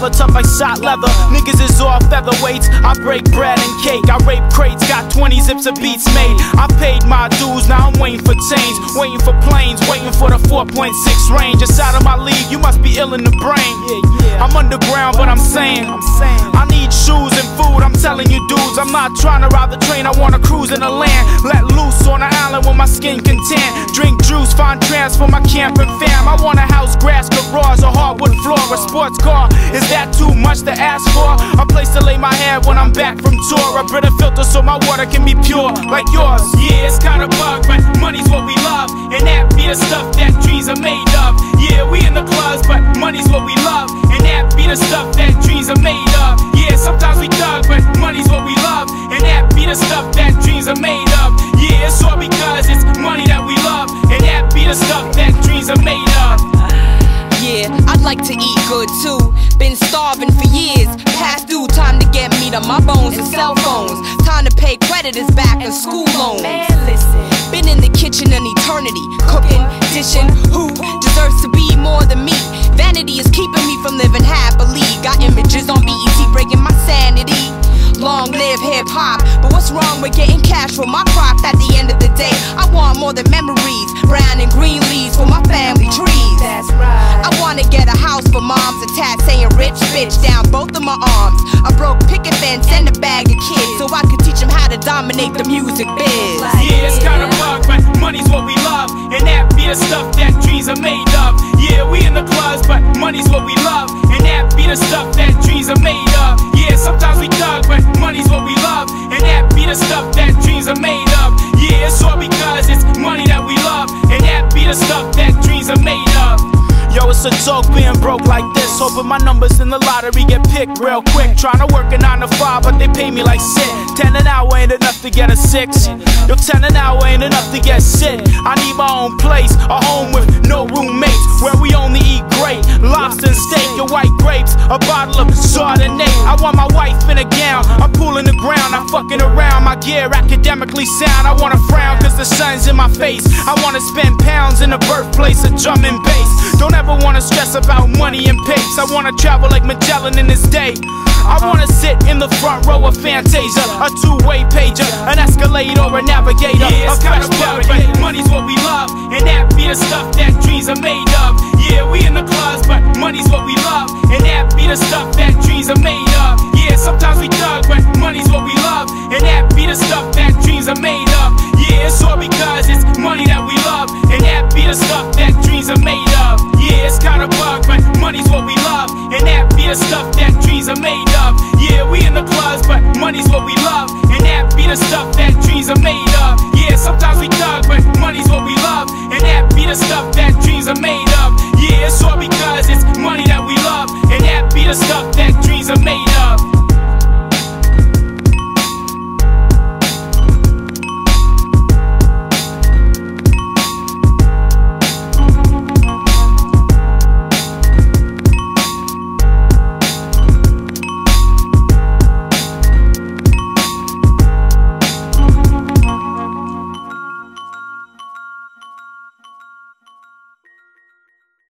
forever, tough like shot leather. Niggas is all featherweights. I break bread and cake. I rape crates, got 20 zips of beats made. I paid my dues, now I'm waiting for change. Waiting for planes, waiting for the 4.6 range. It's out of my league, you must be ill in the brain. I'm underground, but I'm saying, I need shoes and food. I'm telling you, dudes, I'm not trying to ride the train. I wanna cruise in the land, let loose on the island where my skin can tan. Drink juice, find trance for my camp and fam. I want a house, grass, garage, a hardwood floor, a sports car. Is that too much to ask for? A place to lay my head when I'm back from tour. A Brita filter so my water can be pure like yours. Yeah, it's kinda bug, but money's what we love, and that be the stuff that dreams are made of. Like to eat good too. Been starving for years. Past due, time to get meat on my bones and cell phones. Time to pay creditors back and school loans. Man, listen. Been in the kitchen an eternity, cooking, dishing. Who deserves to be more than me? Vanity is keeping me from living happily. Got images on BET breaking my sanity. Long live hip hop, but what's wrong with getting cash for my crops? At the end of the day, I want more than memories. Brown and green leaves for my family trees. That's right. I wanna get a house for moms attached saying rich bitch down both of my arms. A broke picket fence and a bag of kids so I could teach them how to dominate the music biz. Yeah, it's kinda bug, but money's what we love, and that be the stuff that dreams are made of. Yeah, we in the clubs, but money's what we love, and that be the stuff that dreams are made of. Yeah, sometimes we thug, but money's what we love, and that be the stuff it's a joke being broke like this. Hoping my numbers in the lottery get picked real quick. Trying to work a 9 to 5, but they pay me like shit. 10 an hour ain't enough to get a 6. Yo, 10 an hour ain't enough to get shit. I need my own place, a a bottle of Chardonnay. I want my wife in a gown. I'm pulling the ground, I'm fucking around. My gear academically sound. I wanna frown cause the sun's in my face. I wanna spend pounds in the birthplace of drum and bass. Don't ever wanna stress about money and pace. I wanna travel like Magellan in this day. I wanna sit in the front row of Fantasia, a two-way pager, an Escalade or a Navigator, Yeah, a it's kinda bug, parrot. but money's what we love, and that be the stuff that dreams are made of. Yeah, we in the clubs, but money's what we love, and that be the stuff that dreams are made of. Yeah, sometimes we thug, but money's what we love, and that be the stuff that dreams are made of. Yeah, it's all because it's money that we love, and that be the stuff